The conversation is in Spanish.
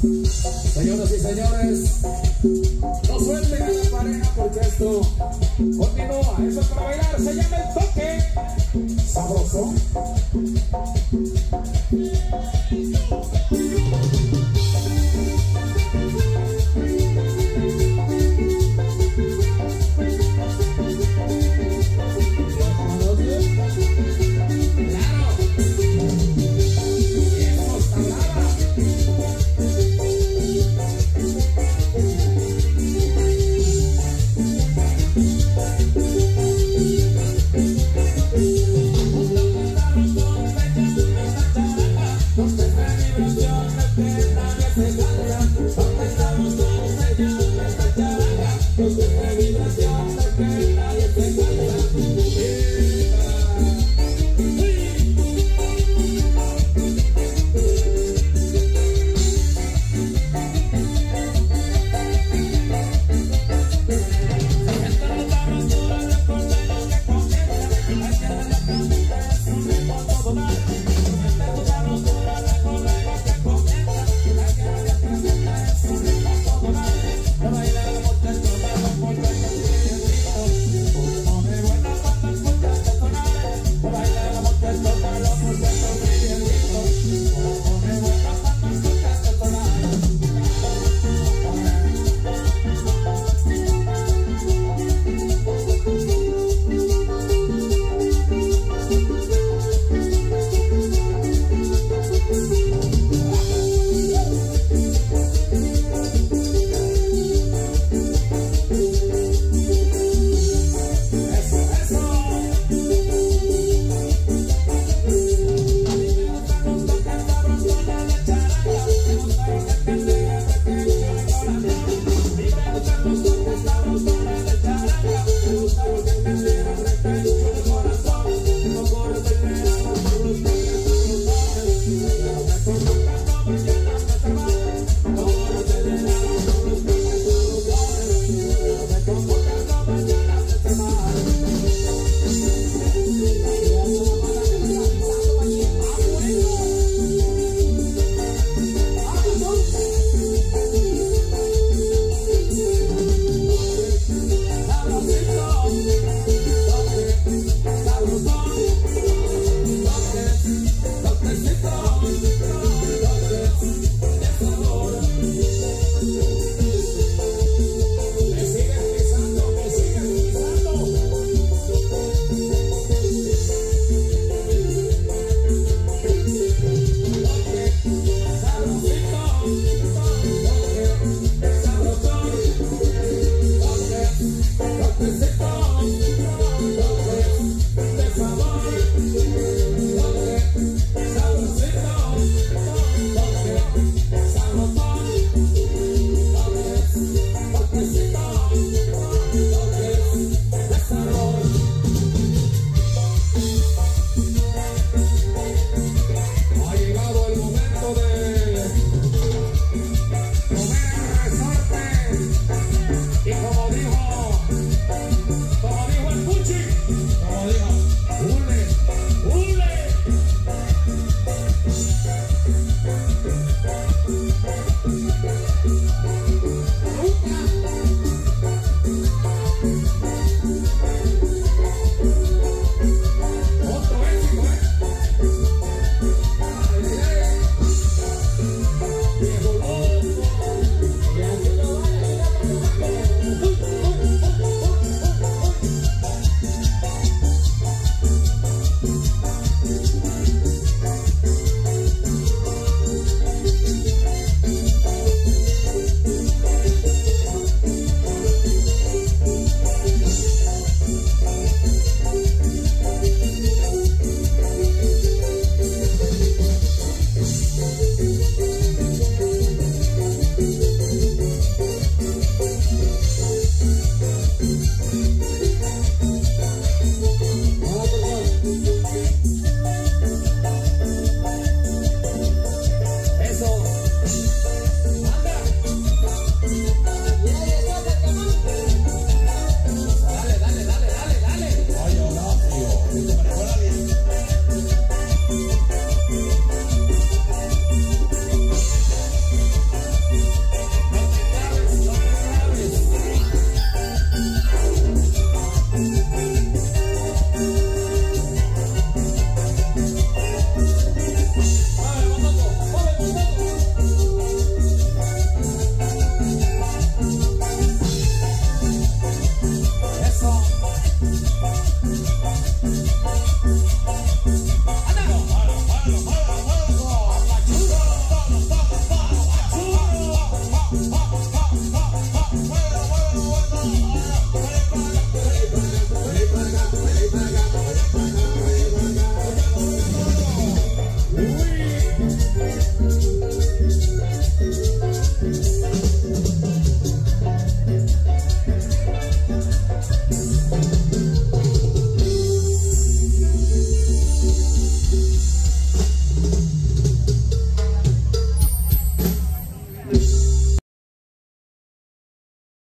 Señoras y señores, no suelten a la pareja porque esto continúa. Eso es para bailar, se llama el toque sabroso.